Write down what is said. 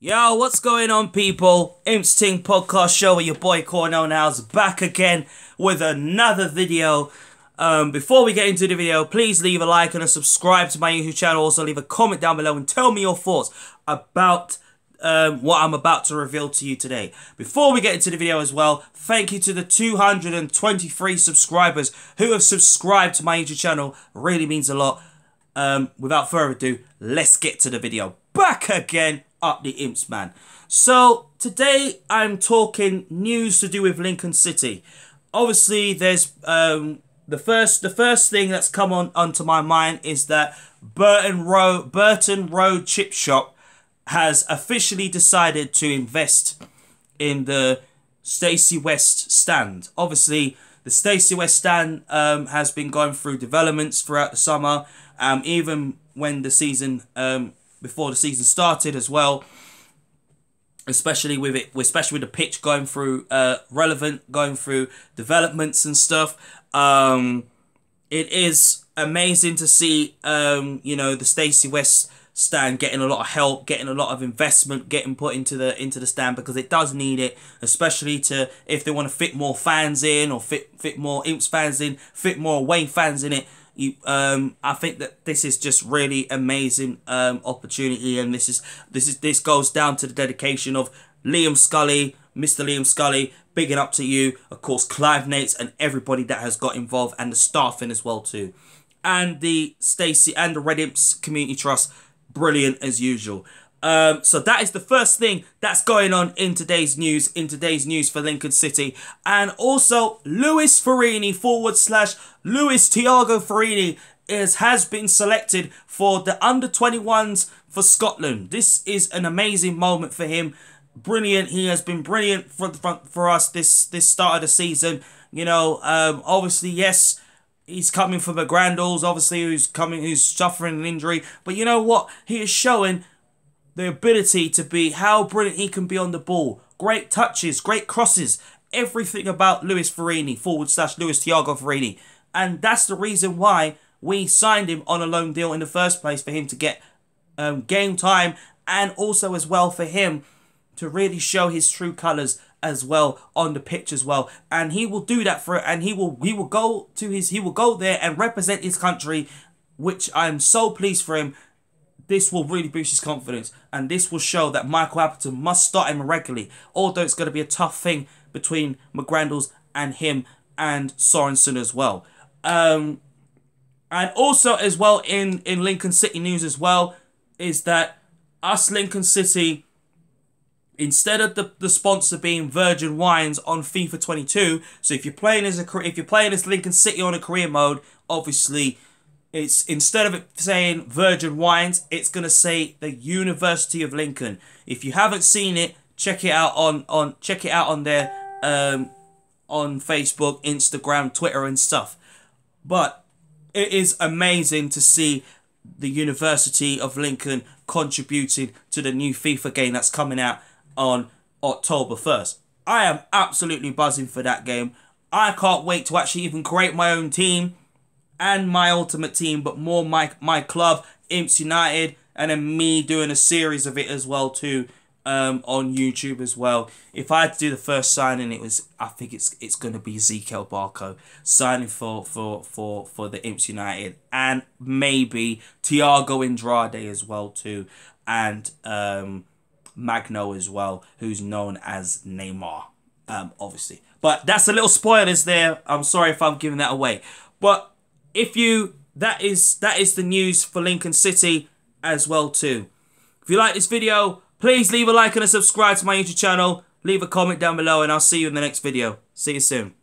Yo, what's going on, people? Imps Ting Podcast Show with your boy Cornell Now's back again with another video. Um, before we get into the video, please leave a like and a subscribe to my YouTube channel. Also, leave a comment down below and tell me your thoughts about um, what I'm about to reveal to you today. Before we get into the video as well, thank you to the 223 subscribers who have subscribed to my YouTube channel. Really means a lot. Um, without further ado, let's get to the video. Back again up the imps, man. So today I'm talking news to do with Lincoln City. Obviously, there's um, the first the first thing that's come on onto my mind is that Burton Road Burton Road Chip Shop has officially decided to invest in the Stacey West stand. Obviously, the Stacey West stand um, has been going through developments throughout the summer. Um, even when the season um, before the season started as well. Especially with it, especially with the pitch going through uh, relevant, going through developments and stuff. Um, it is amazing to see, um, you know, the Stacey West stand getting a lot of help, getting a lot of investment, getting put into the into the stand because it does need it, especially to if they want to fit more fans in or fit fit more Imps fans in, fit more Wayne fans in it. You, um, I think that this is just really amazing um, opportunity, and this is this is this goes down to the dedication of Liam Scully, Mr. Liam Scully. Big Bigging up to you, of course, Clive Nates and everybody that has got involved, and the staffing as well too, and the Stacey and the Red Imps Community Trust. Brilliant as usual. Um, so that is the first thing that's going on in today's news, in today's news for Lincoln City. And also, Lewis Fiorini, forward slash Lewis Tiago Fiorini, is, has been selected for the under 21s for Scotland. This is an amazing moment for him. Brilliant. He has been brilliant for, for, for us this, this start of the season. You know, um, obviously, yes, he's coming from the Grandals, obviously, who's coming, who's suffering an injury. But you know what? He is showing the ability to be how brilliant he can be on the ball. Great touches, great crosses, everything about Luis Fiorini, forward slash Luis Tiago Fiorini. And that's the reason why we signed him on a loan deal in the first place for him to get um, game time and also as well for him to really show his true colours as well on the pitch as well and he will do that for it and he will he will go to his he will go there and represent his country which I'm so pleased for him this will really boost his confidence and this will show that Michael Appleton must start him regularly. Although it's going to be a tough thing between McGrandles and him and Sorensen as well. Um, and also as well in, in Lincoln City news as well is that us Lincoln City, instead of the, the sponsor being Virgin Wines on FIFA 22, so if you're playing as a if you're playing as Lincoln City on a career mode, obviously it's instead of it saying Virgin Wines, it's gonna say the University of Lincoln. If you haven't seen it, check it out on on check it out on there um, on Facebook, Instagram, Twitter, and stuff. But it is amazing to see the University of Lincoln contributing to the new FIFA game that's coming out on October 1st. I am absolutely buzzing for that game. I can't wait to actually even create my own team and my ultimate team, but more my my club, Imps United, and then me doing a series of it as well too. Um, on YouTube as well. If I had to do the first signing, it was I think it's it's gonna be Ezequiel Barco signing for for for for the Imps United and maybe Thiago Andrade as well too, and um, Magno as well, who's known as Neymar, um, obviously. But that's a little spoilers there. I'm sorry if I'm giving that away, but if you that is that is the news for Lincoln City as well too. If you like this video, please leave a like and a subscribe to my YouTube channel. Leave a comment down below and I'll see you in the next video. See you soon.